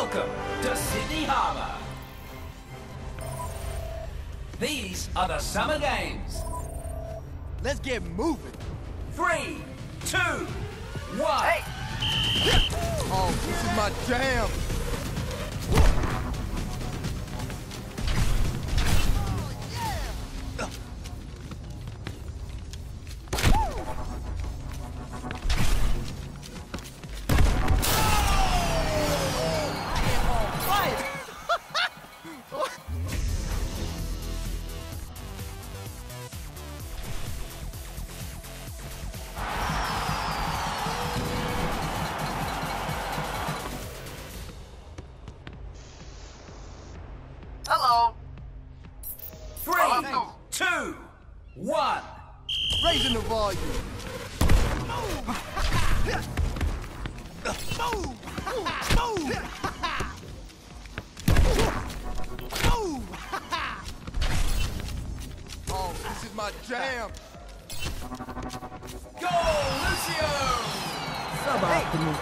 Welcome to Sydney Harbour. These are the Summer Games. Let's get moving. Three, two, one. Hey. Oh, this is my jam. Raising the volume. Oh, this is my jam. Go, Lucio! Suboptimal.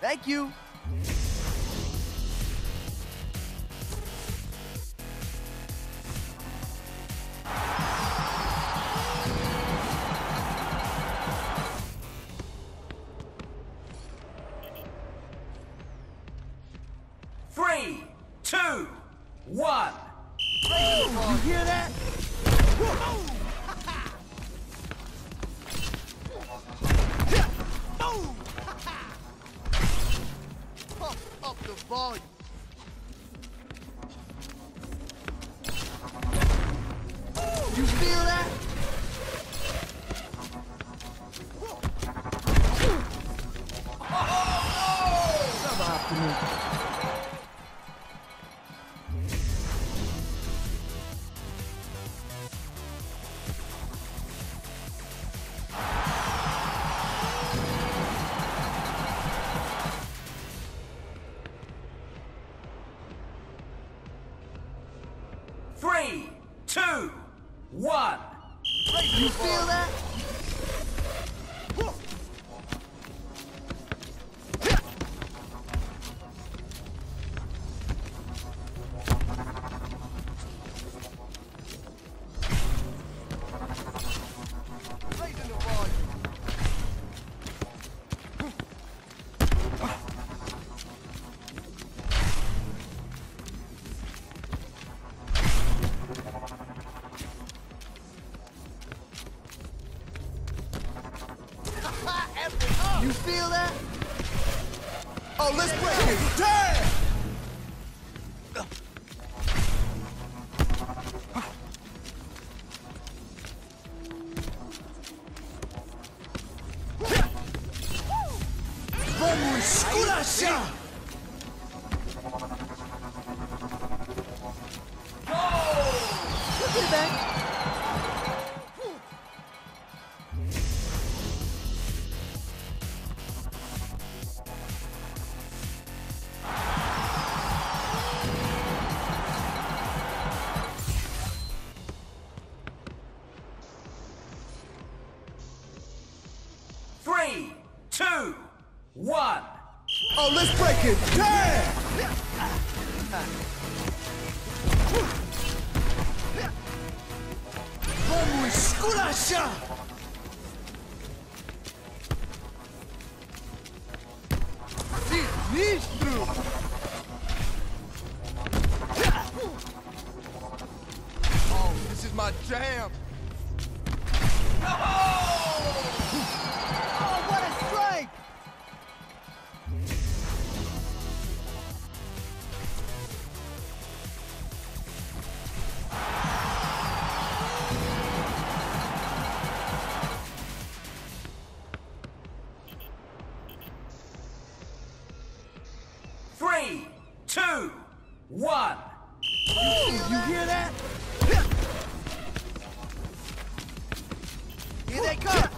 Thank you. Three, two, one. You hear that? Pump up the volume. Three, two, one. You feel that? You feel that? Oh, let's break it. Damn! Vamos esculachar! One. Oh, let's break it. Damn! Vamos esculachar! Sinistro! One. You hear that? Here they come!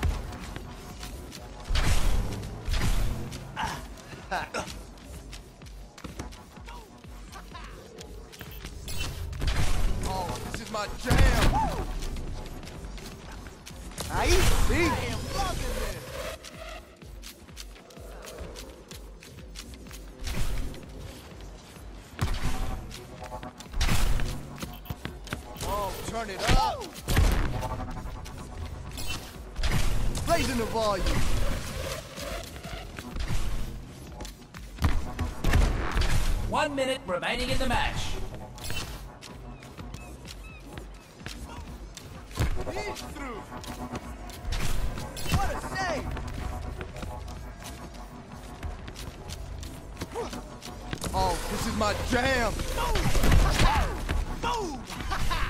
Turn it up. Raising the volume. One minute remaining in the match. He's through. What a save! Oh, this is my jam. See, he's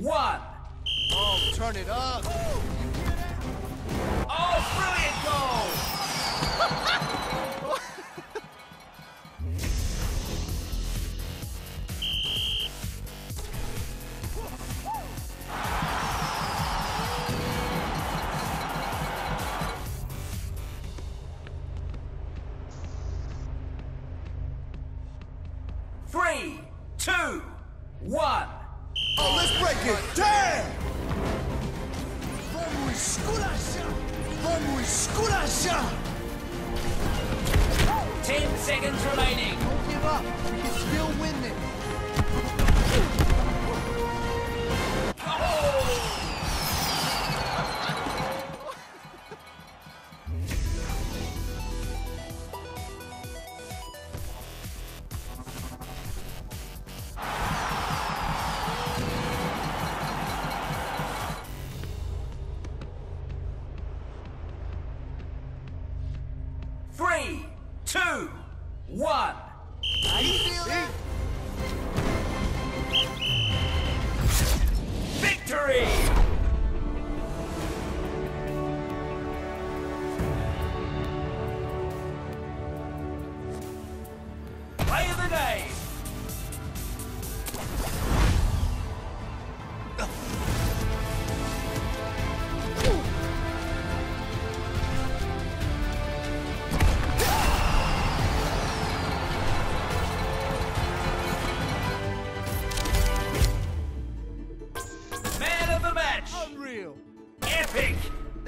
one. Oh, turn it up. Oh, brilliant goal! Vamos esculachar! Ten seconds remaining. Don't give up. We can still win this. Three, two, one. You feel that? Victory!